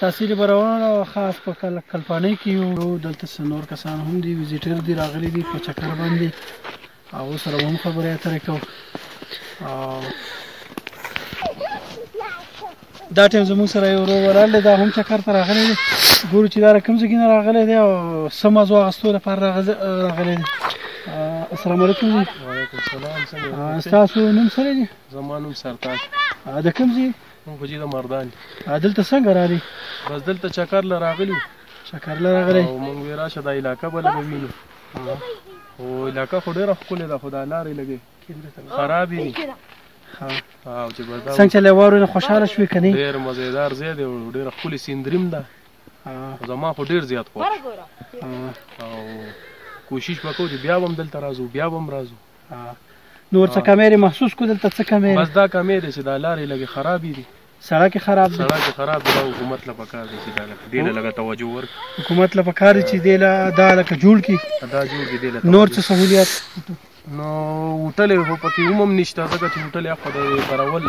تاثیر برابر او خاص په کل کلپانه کې یو دلته سنور کسان هم دی ویزیټر دی راغلي دي په چکر باندې او سره هم خبرې اترې کوو دا ټیم زموږ سره یو ورو ولاړ دی دا هم چکر ته راغلی دی ګورو چې دا کوم ځای نه راغلی دی او څه مزو اخیستو لپاره راغلی دی السلام علیکم جی وعلیکم السلام څنګه تاسو نوم سره دی زما نوم سرتاج د کوم ځای مونږ خو جیده مردان یو دلته څنګه راغلي بس دلته چکر له راغلي چکر له راغلي او مونږ وی راشه دا علاقه به لږ وینو او علاقه خو ډیره ښکلې ده خو دا لارې لږې خرابې دي او چې بس دا څنګه چې له وارو نه خوشاله شوې که نه ډېر مزیدار ځای دی او ډېره ښکلې سیندریم ده زما خو ډېر زیات خوښ او کوشش به کوو چې بیا به هم دلته راځو بیا به هم راځو نور څه کمیرې محسوس کو دلته څه کمیرې بس دا کمیرې چې دا لارې لګې خرابې دي سړک خراب دی سړک خراب دی حکومت له پکار دی چې دا لکه دې لګه توجه ور حکومت له پکار دی چې دې لا دا لکه جوړ کی دا جوړ کی دې لا نور څه سہولیت نو هوټل هو پکې هم نشته ځکه چې هوټل اخو د برول